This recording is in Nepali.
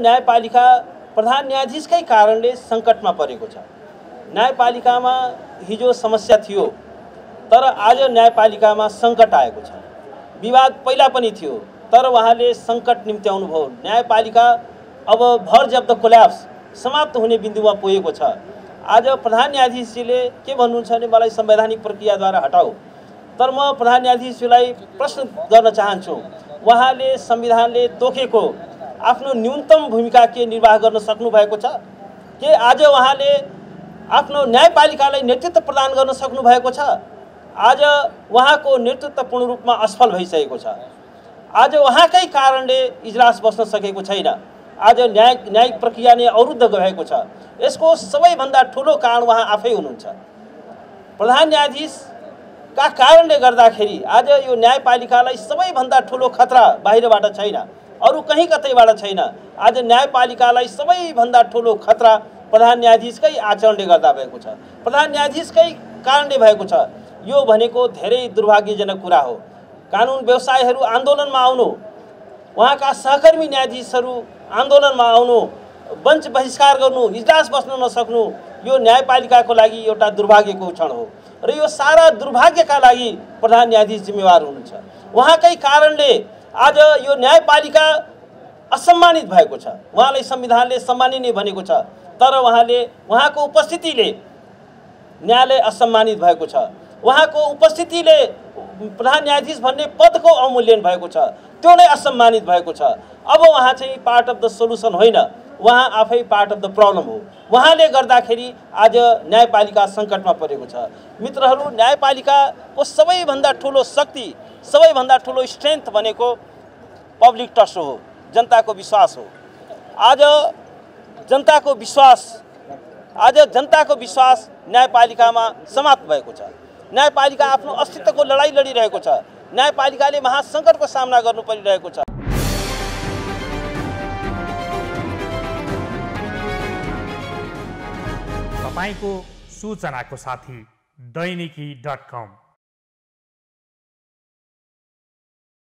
न्यायपालिका प्रधान न्यायाधीशकै कारणले सङ्कटमा परेको छ। न्यायपालिकामा हिजो समस्या थियो तर आज न्यायपालिकामा सङ्कट आएको छ। विवाद पहिला पनि थियो तर उहाँले सङ्कट निम्त्याउनु भयो। न्यायपालिका अब भर जब्द कोल्याप्स समाप्त हुने बिन्दुमा पुगेको छ। आज प्रधान न्यायाधीशजीले के भन्नुहुन्छ भने मलाई संवैधानिक प्रक्रियाद्वारा हटाऊ। तर म प्रधान न्यायाधीशज्यूलाई प्रश्न गर्न चाहन्छु। उहाँले संविधानले तोकेको आफ्नो न्यूनतम भूमिका के निर्वाह गर्न सक्नु भएको छ? के आज उहाँले आफ्नो न्यायपालिकालाई नेतृत्व प्रदान गर्न सक्नु भएको छ? आज उहाँको नेतृत्व पूर्ण रूपमा असफल भइसकेको छ। आज उहाँकै कारणले इजलास बस्न सकेको छैन। आज न्याय न्यायिक प्रक्रिया नै अवरुद्ध भएको छ। यसको सबैभन्दा ठुलो कारण उहाँ आफै हुनुहुन्छ। प्रधान न्यायाधीशका कारणले गर्दाखेरि आज यो न्यायपालिकालाई सबैभन्दा ठुलो खतरा बाहिरबाट छैन। अरू कहीँ कतैबाट छैन। आज न्यायपालिकालाई सबैभन्दा ठुलो खतरा प्रधान न्यायाधीशकै आचरणले गर्दा भएको छ। प्रधान न्यायाधीशकै कारणले भएको छ। यो भनेको धेरै दुर्भाग्यजनक कुरा हो। कानुन व्यवसायहरू आन्दोलनमा आउनु उहाँका सहकर्मी न्यायाधीशहरू आन्दोलनमा आउनु बन्च बहिष्कार गर्नु इजलास बस्न नसक्नु यो न्यायपालिकाको लागि एउटा दुर्भाग्यको क्षण हो। र यो सारा दुर्भाग्यका लागि प्रधान न्यायाधीश जिम्मेवार हुनुहुन्छ। उहाँकै कारणले आज यो न्यायपालिका असम्मानित भएको छ। उहाँलाई संविधानले सम्मानिने भनेको छ। तर उहाँले उहाँको उपस्थितिले न्यायालय असम्मानित भएको छ। उहाँको उपस्थितिले प्रधान न्यायाधीश भन्ने पदको अवमूल्यन भएको छ। त्यो नै असम्मानित भएको छ। अब उहाँ चाहिँ पार्ट अफ द सोल्युसन होइन। उहाँ आफै पार्ट अफ द प्रब्लम हो। उहाँले गर्दाखेरि आज न्यायपालिका सङ्कटमा परेको छ। मित्रहरू न्यायपालिकाको सबैभन्दा ठुलो शक्ति सबैभन्दा ठुलो स्ट्रेन्थ भनेको पब्लिक ट्रस्ट हो जनताको विश्वास हो। आज जनताको विश्वास आज जनताको विश्वास न्यायपालिकामा समाप्त भएको छ। न्यायपालिका आफ्नो अस्तित्वको लडाइँ लडिरहेको छ। न्यायपालिकाले महासङ्कटको सामना गर्नु परिरहेको छ। तपाईँको सूचनाको साथी दैनिकी डट कम।